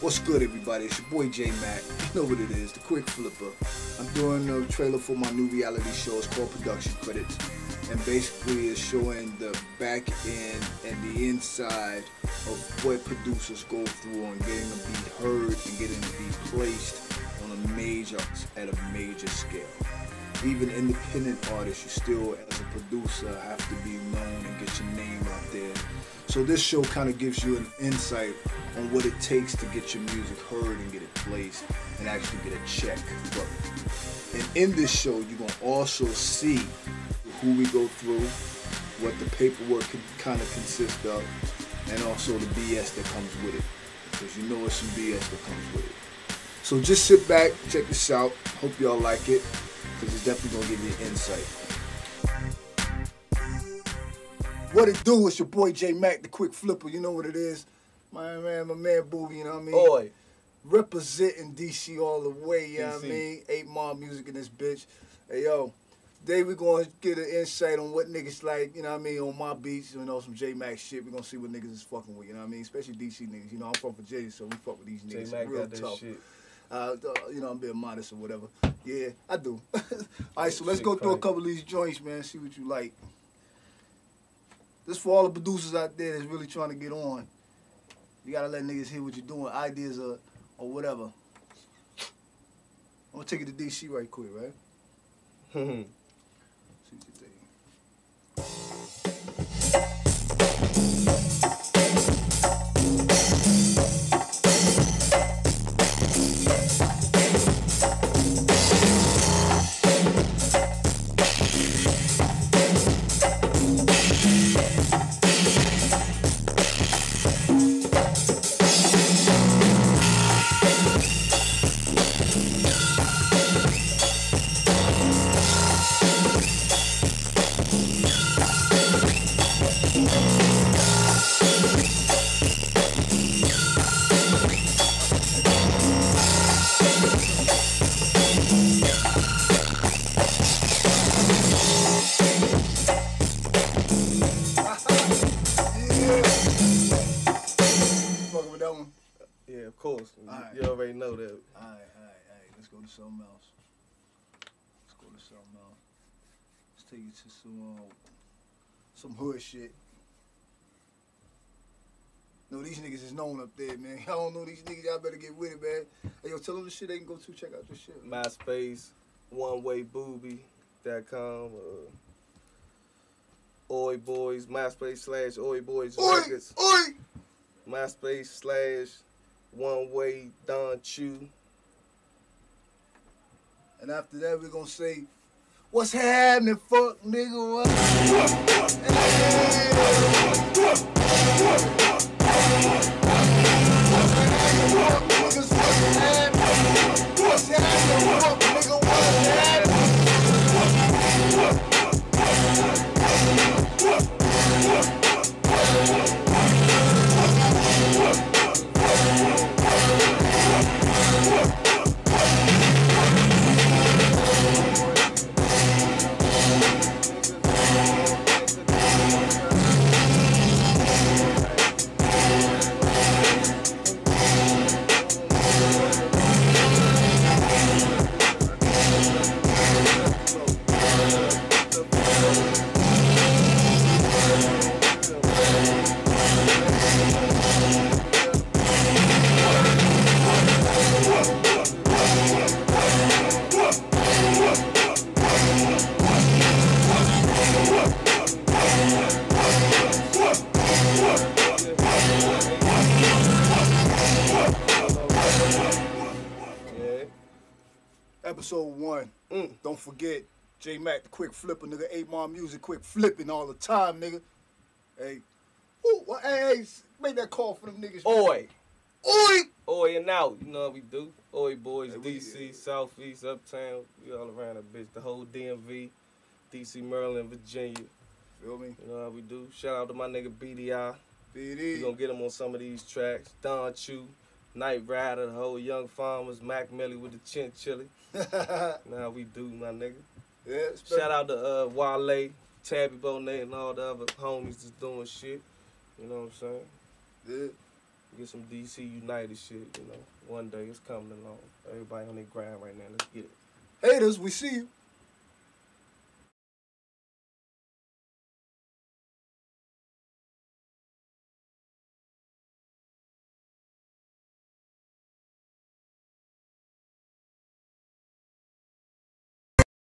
What's good, everybody? It's your boy J Mac. You know what it is, the Quick Flipper. I'm doing a trailer for my new reality show. It's called Production Credits, and basically it's showing the back end and the inside of what producers go through on getting a beat heard and getting a beat placed on a major at a major scale. Even independent artists, you still, as a producer, have to be known and get your name out there. So this show kind of gives you an insight on what it takes to get your music heard and get it placed and actually get a check it. And in this show, you're gonna also see who we go through, what the paperwork can kind of consist of, and also the BS that comes with it. Because you know it's some BS that comes with it. So just sit back, check this out. Hope y'all like it, because it's definitely gonna give you insight. What it do? It's your boy J Mac, the quick flipper. You know what it is. My man, my man Booby, you know what I mean? Oi. Representing DC all the way, you know what I mean? Eight Mile music in this bitch. Hey yo, today we're gonna get an insight on what niggas like, you know what I mean, on my beats, you know, some J Mac shit. We're gonna see what niggas is fucking with, you know what I mean? Especially DC niggas. You know, I'm from Virginia, so we fuck with these niggas real tough. shit. Uh, you know, I'm being modest or whatever. Yeah, I do. All right, so let's go through a couple of these joints, man. See what you like. This for all the producers out there that's really trying to get on. You gotta let niggas hear what you're doing, ideas or or whatever. I'm gonna take it to DC right quick, right? See what you think. Course. You-. You already know that. Alright, alright, alright. Let's go to something else. Let's go to something else. Let's take you to some uh, some hood shit. No, these niggas is known up there, man. Y'all don't know these niggas. Y'all better get with it, man. Hey, yo, tell them the shit they can go to. Check out this shit. MySpace, OneWayBooby.com, uh, Oyboyz, MySpace slash Oyboyz Oi, Records, oi. MySpace slash One Way Don Chew. And after that, we're gonna say, "What's happening, fuck nigga?" What? Episode one. Mm. Don't forget, J Mac, the quick flipper, nigga. Eight Mile Music, quick flipping all the time, nigga. Hey, Ooh, well, hey, hey, make that call for them niggas. Oi. oi. Oi and out. You know what we do. Oyboyz, Hey, we- DC, Southeast, Uptown. We all around that bitch. The whole DMV, DC, Maryland, Virginia. Feel me? You know how we do. Shout out to my nigga BDI. We BD. gonna get him on some of these tracks. Don Chew, Night Rider, the whole Young Farmers, Mac Millie with the chin chili. Now we do, my nigga. It's Shout out to uh, Wale, Tabi Bonney, and all the other homies that's doing shit. You know what I'm saying? Yeah. Get some DC United shit, you know. One day it's coming along. Everybody on their grind right now. Let's get it. Haters, we see you.